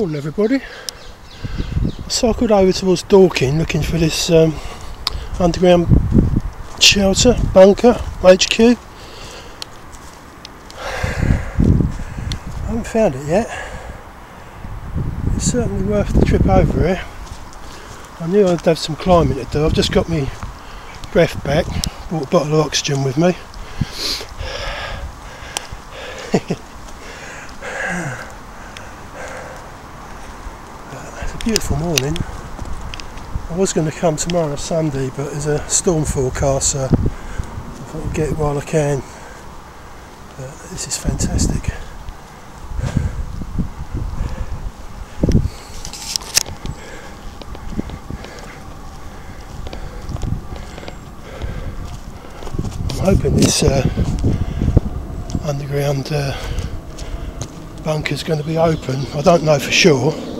Morning everybody. Cycled over towards Dorking looking for this um, underground shelter, bunker, HQ. I haven't found it yet. It's certainly worth the trip over here. I knew I'd have some climbing to do. I've just got my breath back, brought a bottle of oxygen with me. it's a beautiful morning. I was going to come tomorrow Sunday, but there's a storm forecast, so I thought I'd get it while I can. But this is fantastic. I'm hoping this uh, underground uh, bunker is going to be open. I don't know for sure.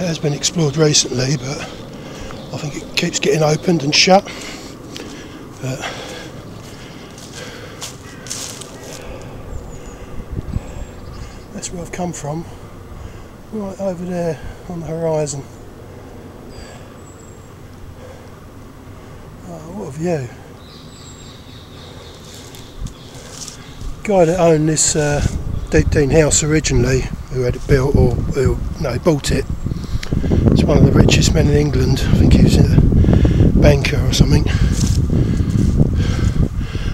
It has been explored recently, but I think it keeps getting opened and shut. That's where I've come from. Right over there on the horizon. Oh, what a view. guy that owned this uh, Deepdene house originally, who had it built or who no bought it, one of the richest men in England. I think he was a banker or something.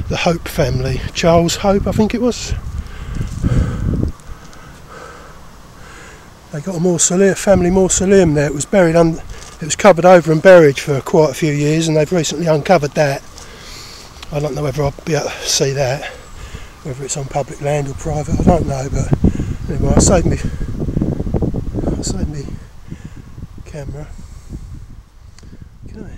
The Hope family, Charles Hope, I think it was. They got a mausoleum, family mausoleum there. It was buried it was covered over and buried for quite a few years, and they've recently uncovered that. I don't know whether I'll be able to see that whether it's on public land or private, I don't know, but anyway, I saved me, I saved me camera. Okay.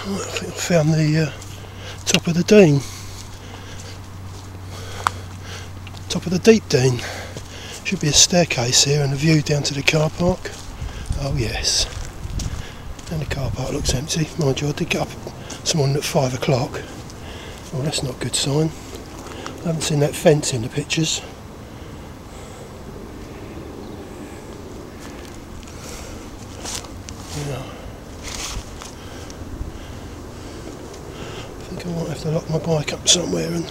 I think I found the uh, top of the Dean. Top of the Deepdene. Should be a staircase here and a view down to the car park. Oh yes. And the car park looks empty. Mind you, I did get up this morning at five o'clock. Well, that's not a good sign. I haven't seen that fence in the pictures. Yeah. I think I might have to lock my bike up somewhere and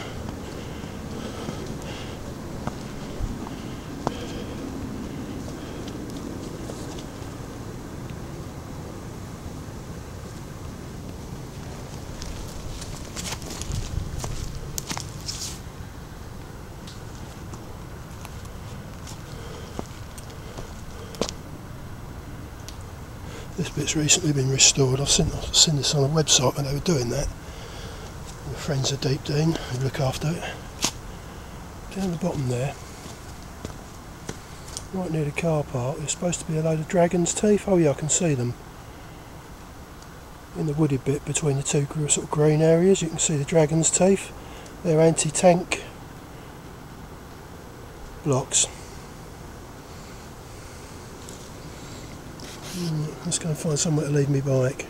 This bit's recently been restored. I've seen, I've seen this on a website when they were doing that. Friends of Deepdene who look after it. Down the bottom there, right near the car park, there's supposed to be a load of dragon's teeth. Oh yeah, I can see them. In the wooded bit between the two sort of green areas, you can see the dragon's teeth. They're anti-tank blocks. Mm, Let's go and find somewhere to leave me bike.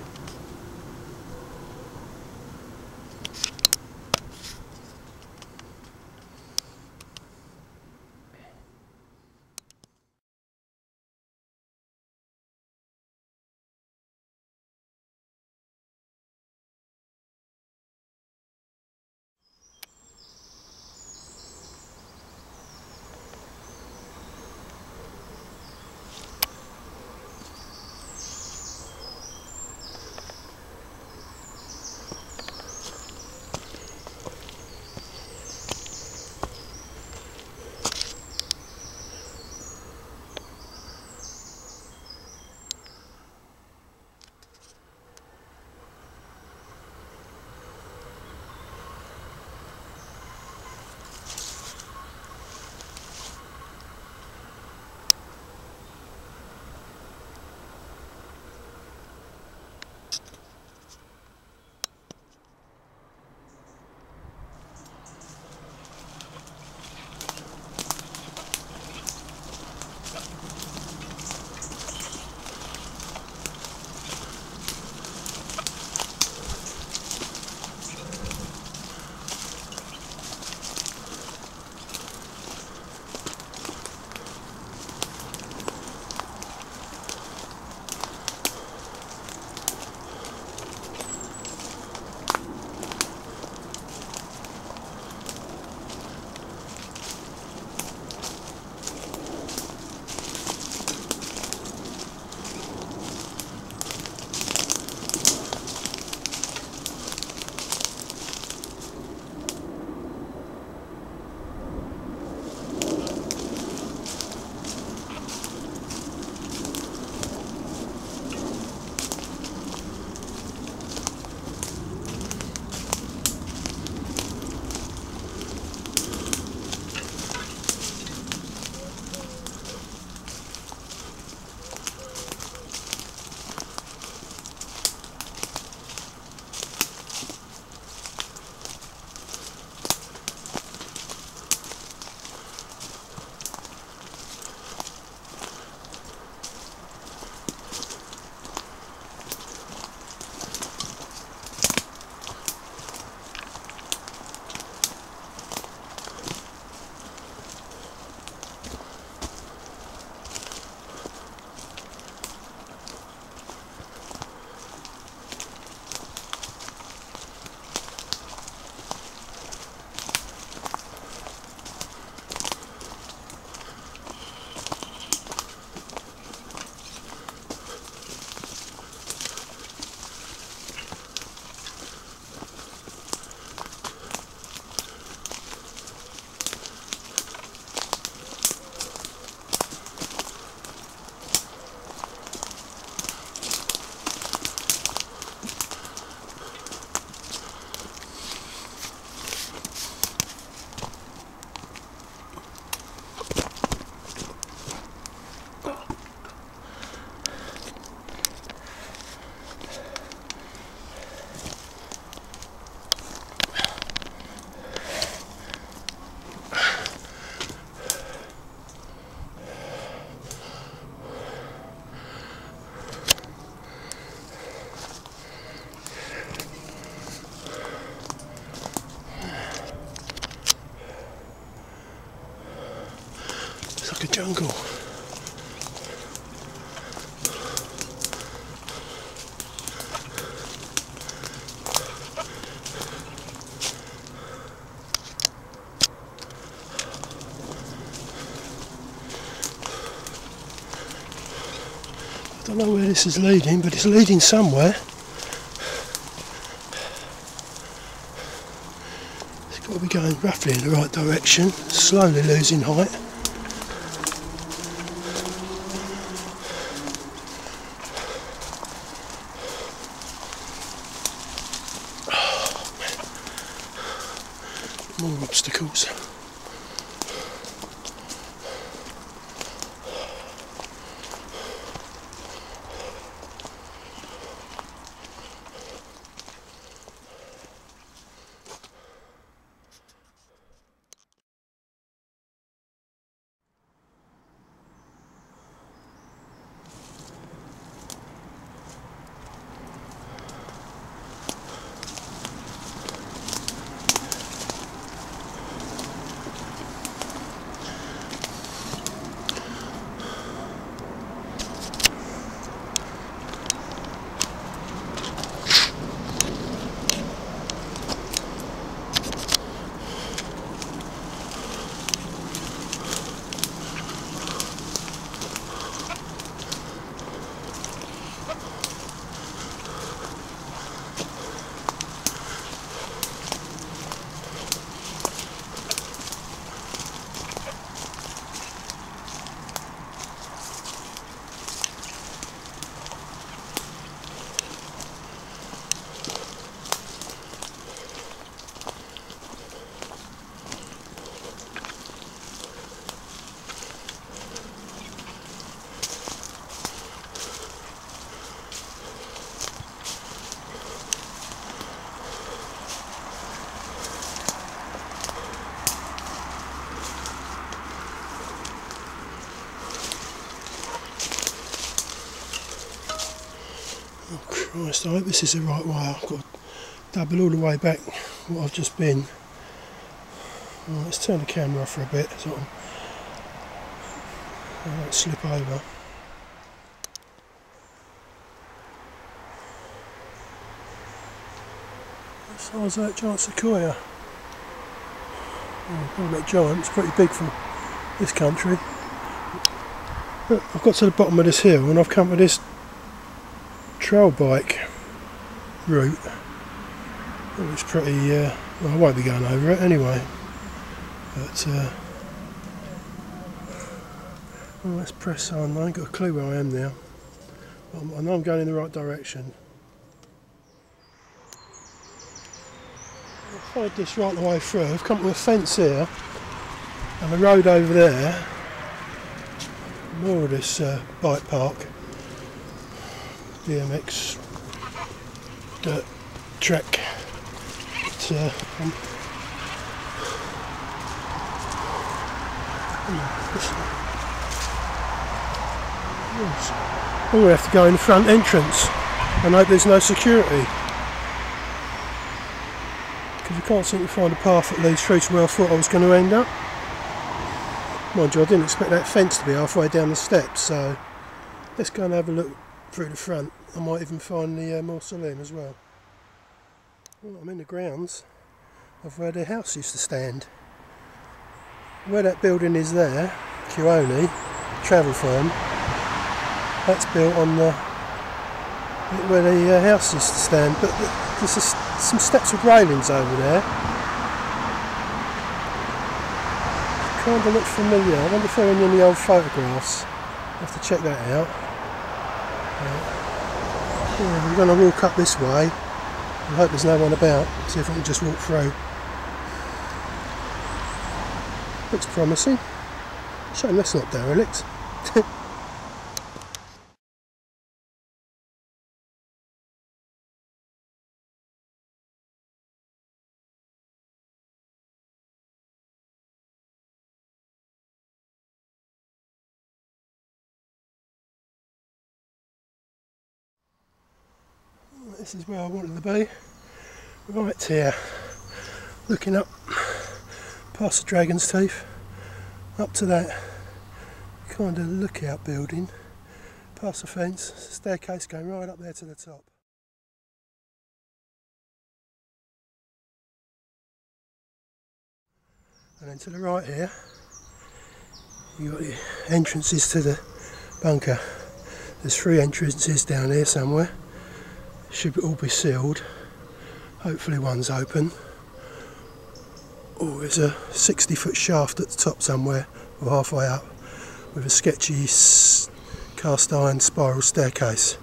This is leading, but it's leading somewhere. It's got to be going roughly in the right direction, slowly losing height. Oh, More obstacles. Oh Christ, I hope this is the right way. I've got to double all the way back what I've just been. Right, let's turn the camera off for a bit so I don't slip over. What size that giant sequoia? Oh, giant, it's pretty big for this country. Look, I've got to the bottom of this hill and I've come to this trail bike route. It looks pretty, uh, well I won't be going over it anyway. But, uh, well, let's press on. I ain't got a clue where I am now. I know I'm going in the right direction. I'll find this right the way through. I've come to a fence here and a road over there. More of this uh, bike park. BMX dirt track. But, uh, I'm going to have to go in the front entrance and hope there's no security. Because I can't seem to find a path that leads through to where I thought I was going to end up. Mind you, I didn't expect that fence to be halfway down the steps, so let's go and have a look through the front. I might even find the uh, mausoleum as well. well. I'm in the grounds of where the house used to stand. Where that building is there, Kuoni, travel firm, that's built on the where the uh, house used to stand. But there's some steps with railings over there. Kind of look familiar. I wonder if they're in the old photographs. I have to check that out. Yeah, we're going to walk up this way. I hope there's no one about. See if I can just walk through. Looks promising. Shame that's not derelict. this is where I wanted to be. Right here, looking up past the Dragon's Teeth, up to that kind of lookout building. Past the fence, staircase going right up there to the top. And then to the right here, you've got the entrances to the bunker. There's three entrances down here somewhere. Should all be sealed. Hopefully one's open. Oh, there's a 60 foot shaft at the top somewhere, or halfway up, with a sketchy cast iron spiral staircase,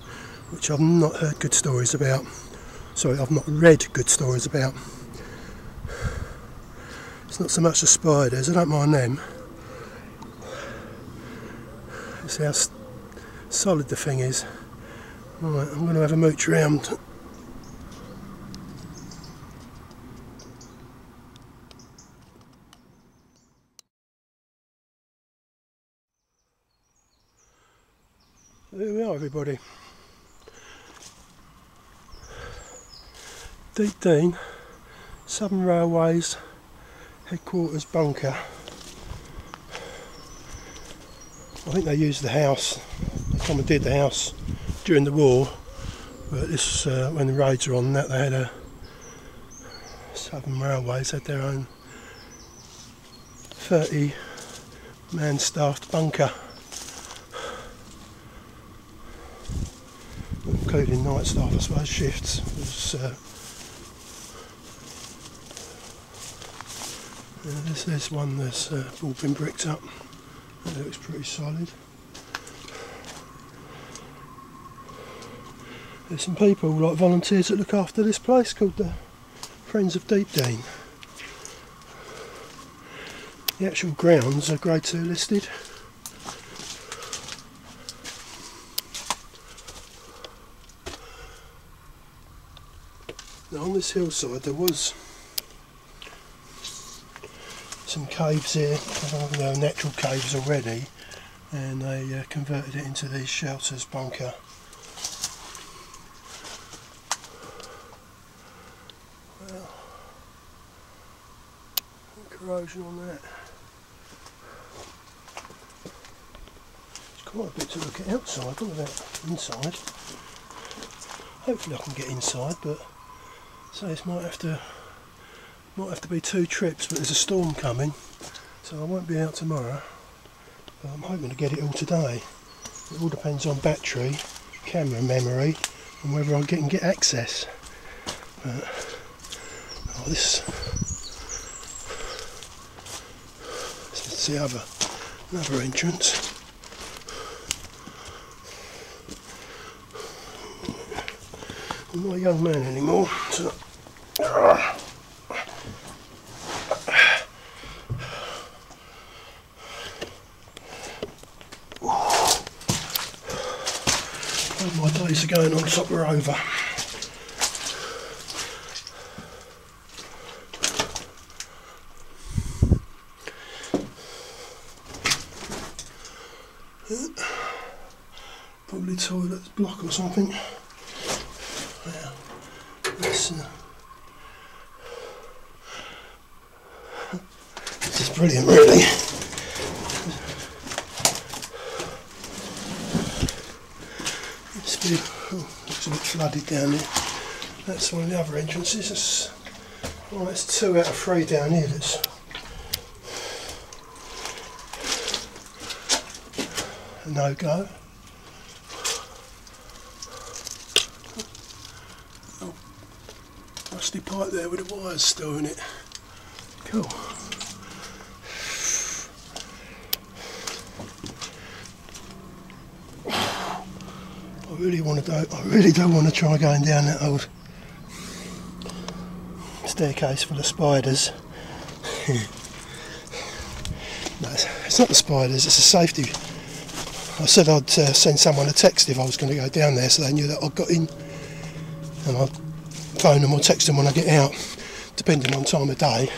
which I've not heard good stories about. Sorry, I've not read good stories about. It's not so much the spiders, I don't mind them. See how solid the thing is. Right, I'm going to have a mooch around. There we are everybody. Deepdene, Southern Railways headquarters bunker. I think they used the house, they commandeered the house during the war, but this, uh, when the raids were on that, they had a Southern Railways had their own 30 man staffed bunker. Including night staff, I suppose, shifts. Was, uh, this, one that's uh, all been bricked up. It looks pretty solid. There's some people, like volunteers, that look after this place called the Friends of Deepdene. The actual grounds are Grade 2 listed. Now on this hillside there was some caves here, natural caves already, and they uh, converted it into these shelters bunker. Well, on that. It's quite a bit to look at outside, look at that inside. Hopefully I can get inside, but so this might have to might have to be two trips, but there's a storm coming, so I won't be out tomorrow. But I'm hoping to get it all today. It all depends on battery, camera memory, and whether I can get access. But, oh, this, the other, another entrance. I'm not a young man anymore, so. My days are going on top or over. Probably toilet block or something. This, uh, this is brilliant, really. oh, looks a bit flooded down here. That's one of the other entrances. It's, well, that's two out of three down here. That's no go. Oh, pipe there with the wires still in it. Cool. I really want to do, I really don't want to try going down that old staircase full of spiders. no, it's not the spiders, it's a safety. I said I'd uh, send someone a text if I was going to go down there so they knew that I'd got in. And I'd phone them or text them when I get out, depending on time of day.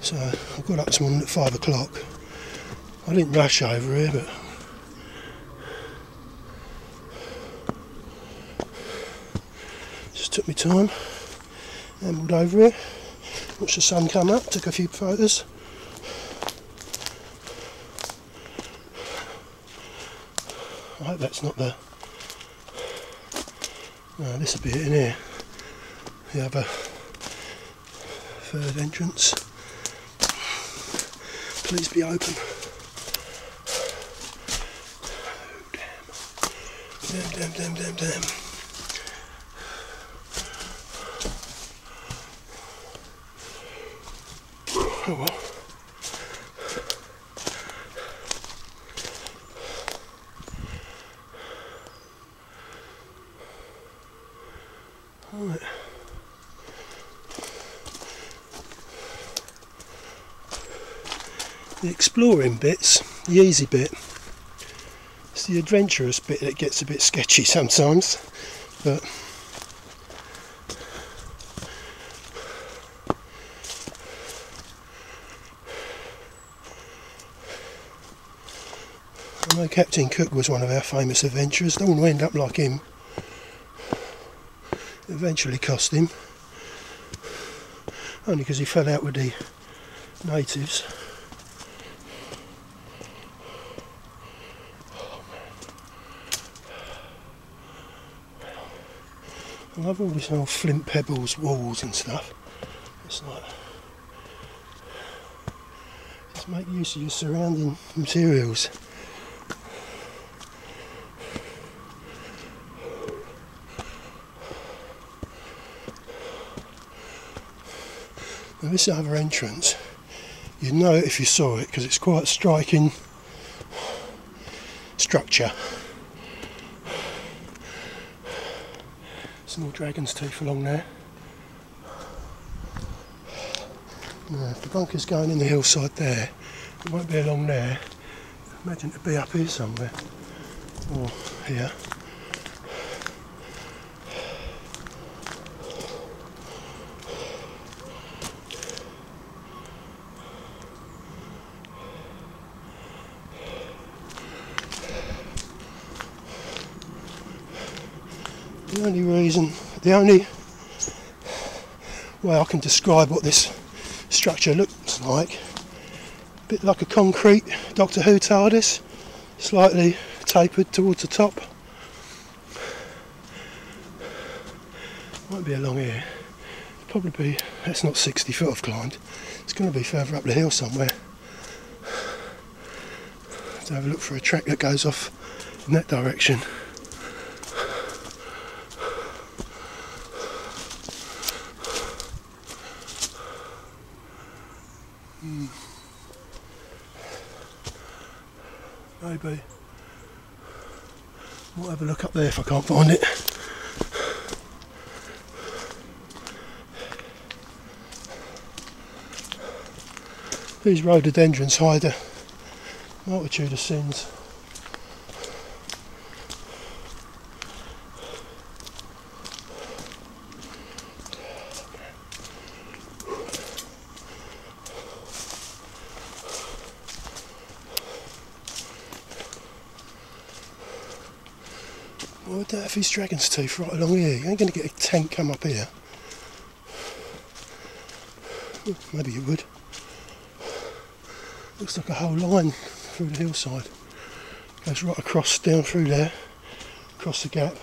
So I got up this morning at five o'clock. I didn't rush over here, but Just took my time, ambled over here, watched the sun come up, took a few photos. I hope that's not the. No, this will be it in here. The other third entrance. Please be open. Oh, damn. Damn, damn, damn, damn, The exploring bit's the easy bit. It's the adventurous bit that gets a bit sketchy sometimes, but I know Captain Cook was one of our famous adventurers. Don't want to end up like him. It eventually cost him. Only because he fell out with the natives. I love all these old flint pebbles walls and stuff. It's like just make use of your surrounding materials. Now this other entrance, you'd know it if you saw it because it's quite a striking structure. Small dragon's teeth along there. Now, if the bunker's going in the hillside there, it won't be along there. Imagine it'd be up here somewhere. Or here. Only reason, the only way I can describe what this structure looks like, a bit like a concrete Doctor Who TARDIS, slightly tapered towards the top. Might be along here. Probably be, that's not 60 foot I've climbed. It's going to be further up the hill somewhere. To have a look for a track that goes off in that direction. Maybe. Might have a look up there if I can't find it. These rhododendrons hide a multitude of sins. His dragon's teeth right along here? You ain't going to get a tank come up here. Maybe you would. Looks like a whole line through the hillside. Goes right across, down through there, across the gap.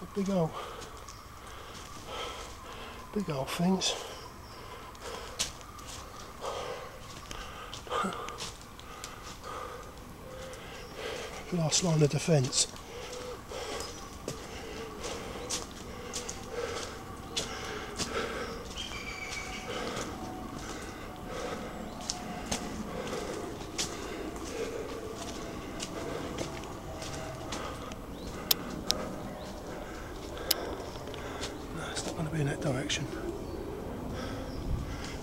A big old, big old things. Last line of defence. No, it's not going to be in that direction.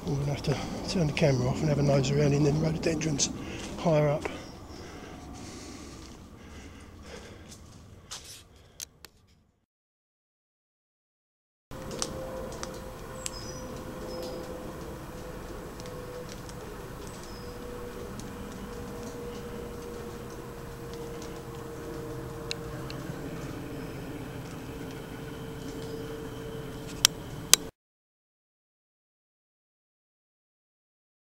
I'm going to have to turn the camera off and have a nose around in them rhododendrons higher up.